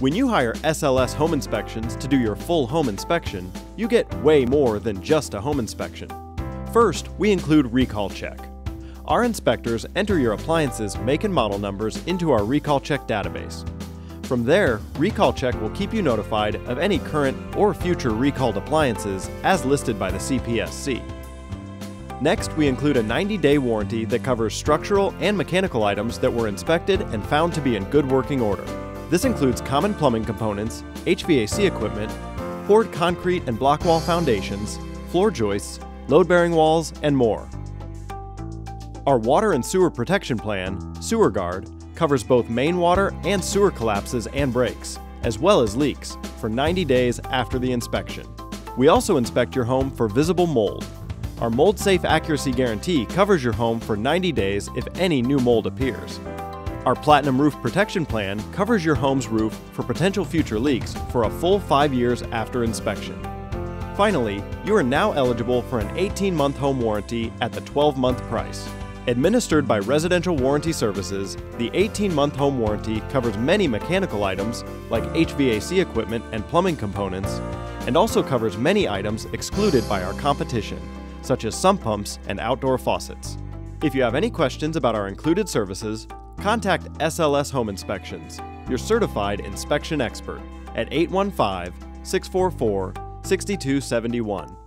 When you hire SLS Home Inspections to do your full home inspection, you get way more than just a home inspection. First, we include Recall Check. Our inspectors enter your appliance's make and model numbers into our Recall Check database. From there, Recall Check will keep you notified of any current or future recalled appliances as listed by the CPSC. Next, we include a 90 day warranty that covers structural and mechanical items that were inspected and found to be in good working order. This includes common plumbing components, HVAC equipment, poured concrete and block wall foundations, floor joists, load bearing walls, and more. Our water and sewer protection plan, Sewer Guard, covers both main water and sewer collapses and breaks, as well as leaks, for 90 days after the inspection. We also inspect your home for visible mold. Our Mold Safe Accuracy Guarantee covers your home for 90 days if any new mold appears. Our Platinum Roof Protection Plan covers your home's roof for potential future leaks for a full five years after inspection. Finally, you are now eligible for an 18 month home warranty at the 12 month price. Administered by Residential Warranty Services, the 18 month home warranty covers many mechanical items like HVAC equipment and plumbing components, and also covers many items excluded by our competition, such as sump pumps and outdoor faucets. If you have any questions about our included services, contact SLS Home Inspections, your certified inspection expert, at 815 644 6271.